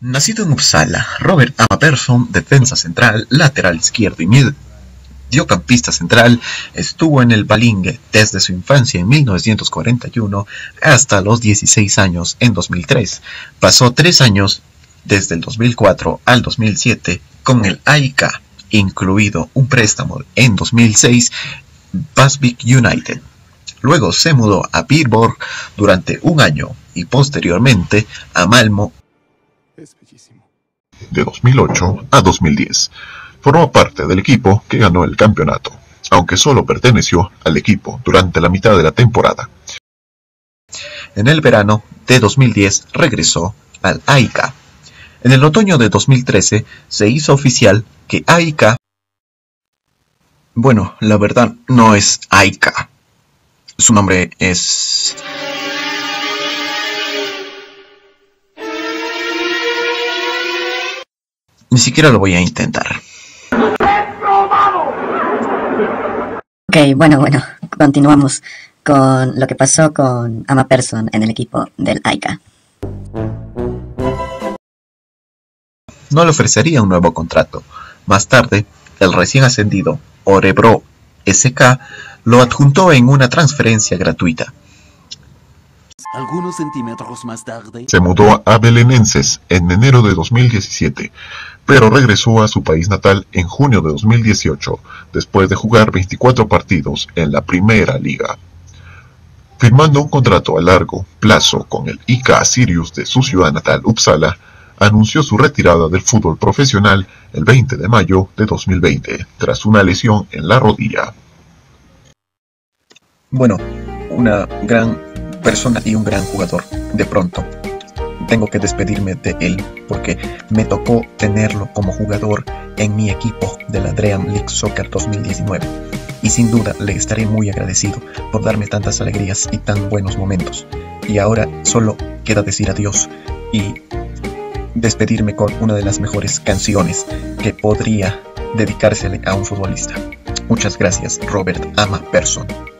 Nacido en Uppsala, Robert Amapersson, defensa central, lateral izquierdo y mediocampista central, estuvo en el Balingue desde su infancia en 1941 hasta los 16 años en 2003. Pasó tres años desde el 2004 al 2007 con el AIK, incluido un préstamo en 2006 Basvik United. Luego se mudó a Birborg durante un año y posteriormente a Malmo de 2008 a 2010. Formó parte del equipo que ganó el campeonato, aunque solo perteneció al equipo durante la mitad de la temporada. En el verano de 2010 regresó al AIK. En el otoño de 2013 se hizo oficial que AIK bueno, la verdad no es Aika. Su nombre es... Ni siquiera lo voy a intentar. Ok, bueno, bueno, continuamos con lo que pasó con Ama Person en el equipo del AICA. No le ofrecería un nuevo contrato. Más tarde, el recién ascendido Orebro SK lo adjuntó en una transferencia gratuita. Algunos centímetros más tarde... Se mudó a Belenenses en enero de 2017, pero regresó a su país natal en junio de 2018, después de jugar 24 partidos en la Primera Liga. Firmando un contrato a largo plazo con el IK Sirius de su ciudad natal Uppsala, anunció su retirada del fútbol profesional el 20 de mayo de 2020, tras una lesión en la rodilla. Bueno, una gran persona y un gran jugador, de pronto. Tengo que despedirme de él porque me tocó tenerlo como jugador en mi equipo de la Dream League Soccer 2019 y sin duda le estaré muy agradecido por darme tantas alegrías y tan buenos momentos. Y ahora solo queda decir adiós y despedirme con una de las mejores canciones que podría dedicársele a un futbolista. Muchas gracias, Robert Ama Person.